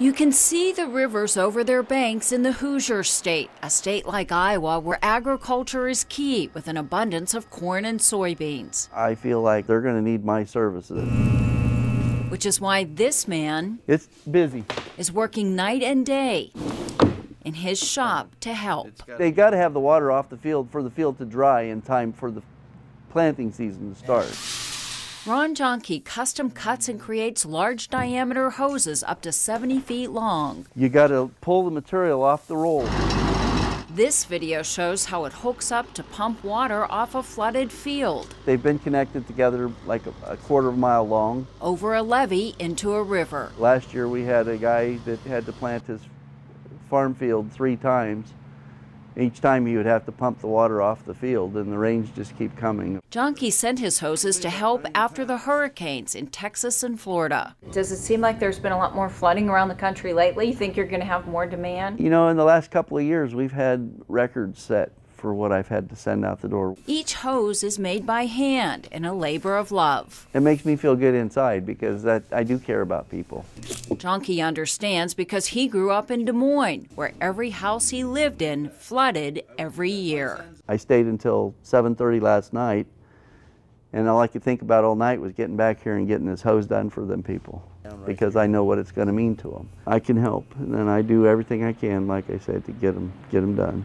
You can see the rivers over their banks in the Hoosier State, a state like Iowa where agriculture is key with an abundance of corn and soybeans. I feel like they're going to need my services. Which is why this man It's busy. is working night and day in his shop to help. They got to have the water off the field for the field to dry in time for the planting season to start. Ron Jahnke custom cuts and creates large diameter hoses up to 70 feet long. You got to pull the material off the roll. This video shows how it hooks up to pump water off a flooded field They've been connected together like a, a quarter of a mile long. over a levee into a river. Last year we had a guy that had to plant his farm field three times. Each time he would have to pump the water off the field and the rains just keep coming. Jahnke sent his hoses to help after the hurricanes in Texas and Florida. Does it seem like there's been a lot more flooding around the country lately? You think you're going to have more demand? You know, in the last couple of years we've had records set for what I've had to send out the door. Each hose is made by hand in a labor of love. It makes me feel good inside because that I do care about people. Jahnke understands because he grew up in Des Moines, where every house he lived in flooded every year. I stayed until 7:30 last night, and all I could think about all night was getting back here and getting this hose done for them people because I know what it's going to mean to them. I can help, and I do everything I can, like I said, to get them get them done.